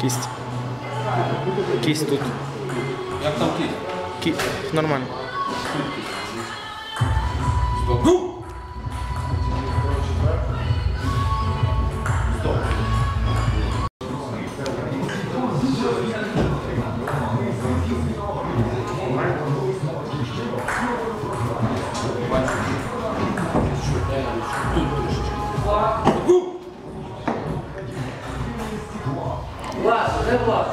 Кисть. Кисть тут. Як там кіт? Ки... Нормально. Стоп. Ну! Стоп. Go!